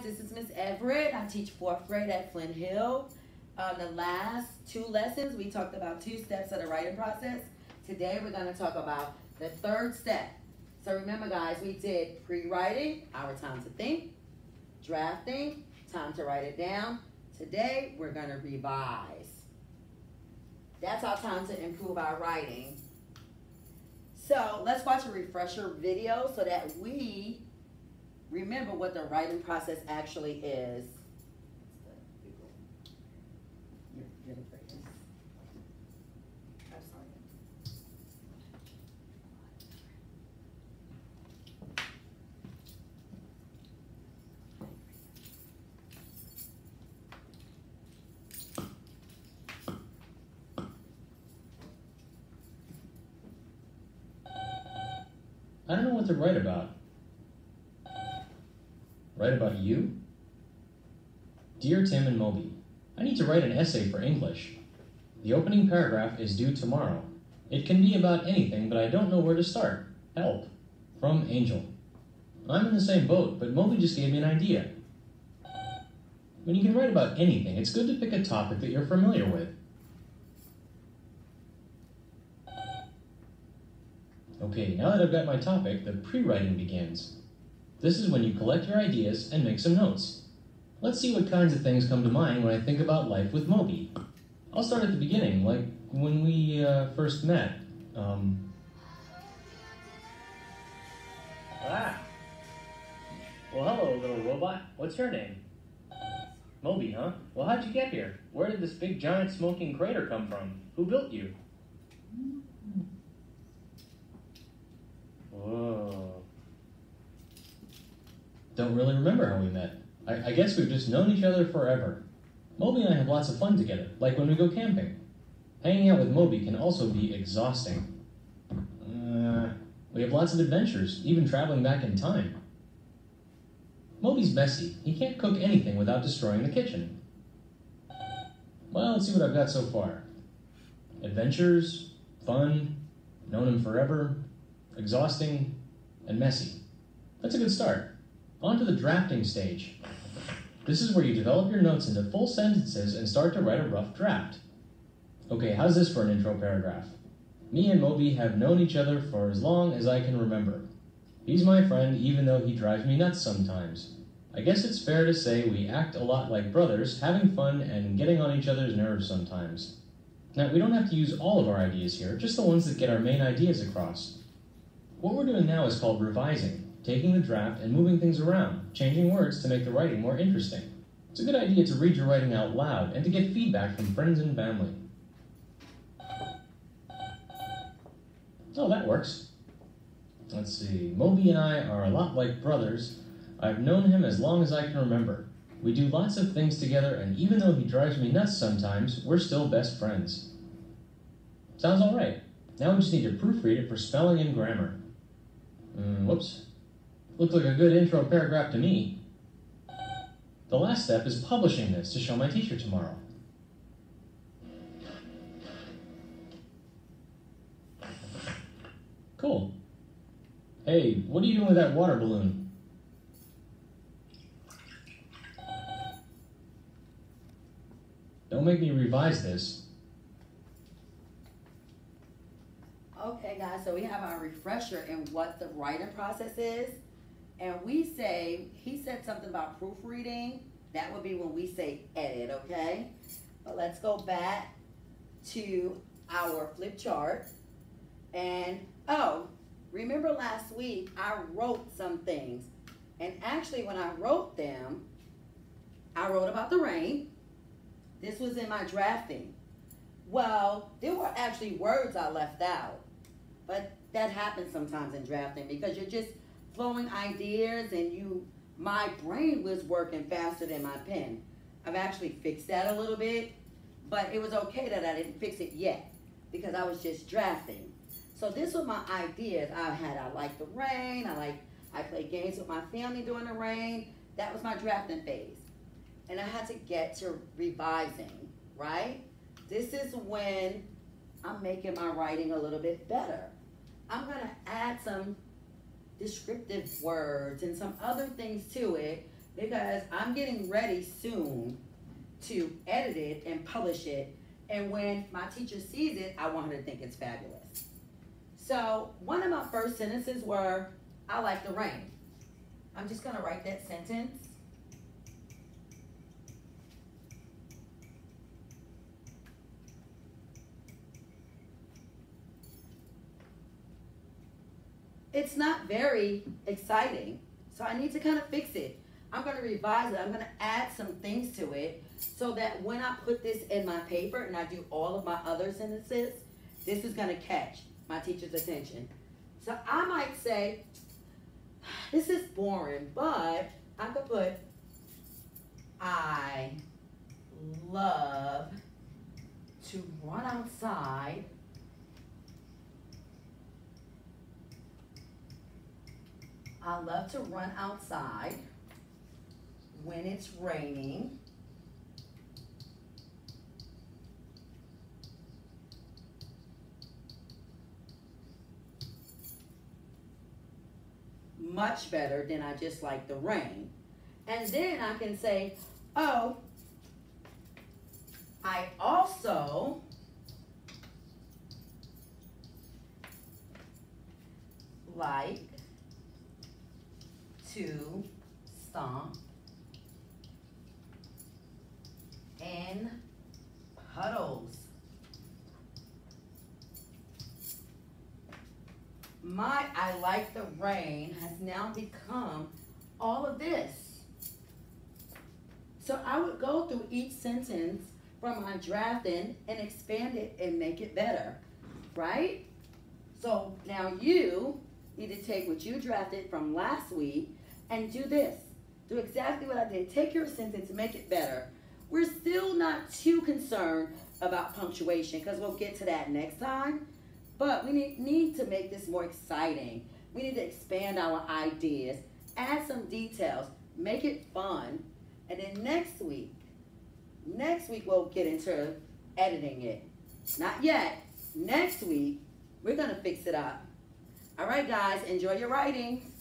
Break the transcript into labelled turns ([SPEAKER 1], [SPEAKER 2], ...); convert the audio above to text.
[SPEAKER 1] This is Miss Everett. I teach fourth grade at Flint Hill. On the last two lessons, we talked about two steps of the writing process. Today, we're going to talk about the third step. So remember, guys, we did pre-writing, our time to think, drafting, time to write it down. Today, we're going to revise. That's our time to improve our writing. So let's watch a refresher video so that we remember what the writing process actually is.
[SPEAKER 2] I don't know what to write about. Write about you? Dear Tim and Moby, I need to write an essay for English. The opening paragraph is due tomorrow. It can be about anything, but I don't know where to start. Help. From Angel. I'm in the same boat, but Moby just gave me an idea. When you can write about anything, it's good to pick a topic that you're familiar with. Okay, now that I've got my topic, the pre-writing begins. This is when you collect your ideas and make some notes. Let's see what kinds of things come to mind when I think about life with Moby. I'll start at the beginning, like when we uh, first met. Um,
[SPEAKER 3] Ah. Well, hello, little robot. What's your name? Moby, huh? Well, how'd you get here? Where did this big giant smoking crater come from? Who built you? Whoa.
[SPEAKER 2] Don't really remember how we met. I, I guess we've just known each other forever. Moby and I have lots of fun together, like when we go camping. Hanging out with Moby can also be exhausting. Uh, we have lots of adventures, even traveling back in time. Moby's messy. He can't cook anything without destroying the kitchen. Well, let's see what I've got so far. Adventures, fun, known him forever, exhausting, and messy. That's a good start. On to the drafting stage. This is where you develop your notes into full sentences and start to write a rough draft. Okay, how's this for an intro paragraph? Me and Moby have known each other for as long as I can remember. He's my friend even though he drives me nuts sometimes. I guess it's fair to say we act a lot like brothers, having fun and getting on each other's nerves sometimes. Now, we don't have to use all of our ideas here, just the ones that get our main ideas across. What we're doing now is called revising, taking the draft and moving things around, changing words to make the writing more interesting. It's a good idea to read your writing out loud and to get feedback from friends and family. Oh, that works. Let's see. Moby and I are a lot like brothers. I've known him as long as I can remember. We do lots of things together, and even though he drives me nuts sometimes, we're still best friends. Sounds all right. Now we just need to proofread it for spelling and grammar. Mm, whoops. Looks like a good intro paragraph to me. The last step is publishing this to show my teacher tomorrow. Cool. Hey, what are you doing with that water balloon? Don't make me revise this.
[SPEAKER 1] Okay, guys, so we have our refresher in what the writing process is. And we say, he said something about proofreading. That would be when we say edit, okay? But let's go back to our flip chart. And, oh, remember last week I wrote some things. And actually, when I wrote them, I wrote about the rain. This was in my drafting. Well, there were actually words I left out. But that happens sometimes in drafting because you're just flowing ideas and you my brain was working faster than my pen. I've actually fixed that a little bit, but it was okay that I didn't fix it yet because I was just drafting. So this was my ideas. I had I like the rain, I like I played games with my family during the rain. That was my drafting phase. And I had to get to revising, right? This is when I'm making my writing a little bit better. I'm gonna add some descriptive words and some other things to it because I'm getting ready soon to edit it and publish it. And when my teacher sees it, I want her to think it's fabulous. So one of my first sentences were, I like the rain. I'm just gonna write that sentence. It's not very exciting, so I need to kind of fix it. I'm gonna revise it, I'm gonna add some things to it so that when I put this in my paper and I do all of my other sentences, this is gonna catch my teacher's attention. So I might say, this is boring, but I could put, I love to run outside I love to run outside when it's raining. Much better than I just like the rain. And then I can say, oh, I also like to stomp in puddles. My I like the rain has now become all of this. So I would go through each sentence from my drafting and expand it and make it better, right? So now you need to take what you drafted from last week and do this. Do exactly what I did. Take your sentence, make it better. We're still not too concerned about punctuation because we'll get to that next time. But we need, need to make this more exciting. We need to expand our ideas, add some details, make it fun. And then next week, next week we'll get into editing it. Not yet. Next week, we're going to fix it up. All right, guys, enjoy your writing.